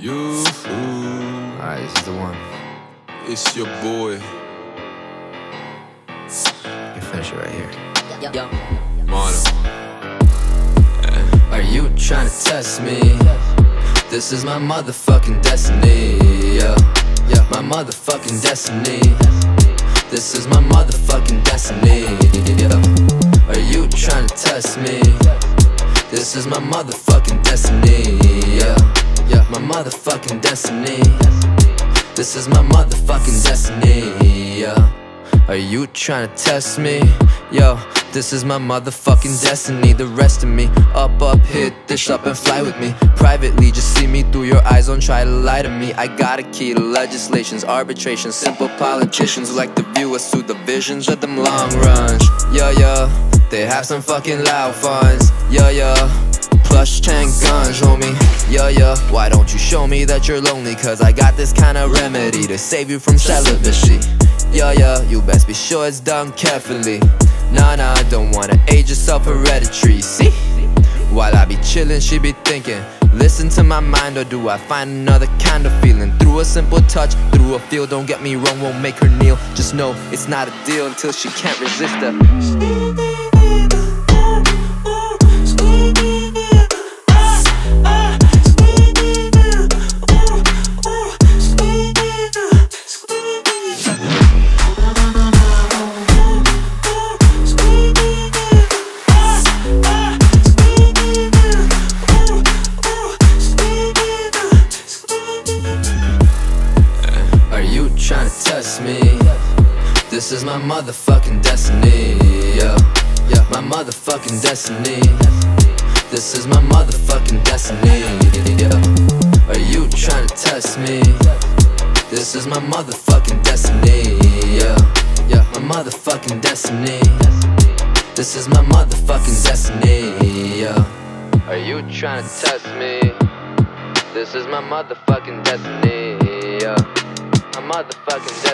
You. Alright, this is the one. It's your boy. You can finish it right here. Mono. Are you trying to test me? This is my motherfucking destiny. Yeah, yeah, my motherfucking destiny. This is my motherfucking destiny. Yeah. Are you trying to test me? This is my motherfucking destiny. Yeah, yeah, my motherfucking destiny. This is my motherfucking destiny. Yeah. Are you trying to test me? Yo, this is my motherfucking destiny. The rest of me, up, up, hit this up and fly with me. Privately, just see me through your eyes, don't try to lie to me. I got a key to legislations, arbitration, simple politicians like to view us through the visions of them long runs. Yeah, yeah, they have some fucking loud funds. Yeah, yeah. Plush tank guns, homie. Yeah, yeah. Why don't you show me that you're lonely? Cause I got this kind of remedy to save you from celibacy. Yeah, yeah, you best be sure it's done carefully. Nah, nah, don't wanna age yourself hereditary. See? While I be chillin', she be thinking. Listen to my mind, or do I find another kind of feeling? Through a simple touch, through a feel, don't get me wrong, won't make her kneel. Just know it's not a deal until she can't resist her. To test me? This is my motherfucking destiny. Yeah, yeah, my motherfucking destiny. This is my motherfucking destiny. Yeah. Are you trying to test me? This is my motherfucking destiny. Yeah, yeah, my motherfucking destiny. This is my motherfucking destiny. Yeah. Are you trying to test me? This is my motherfucking destiny. Motherfucking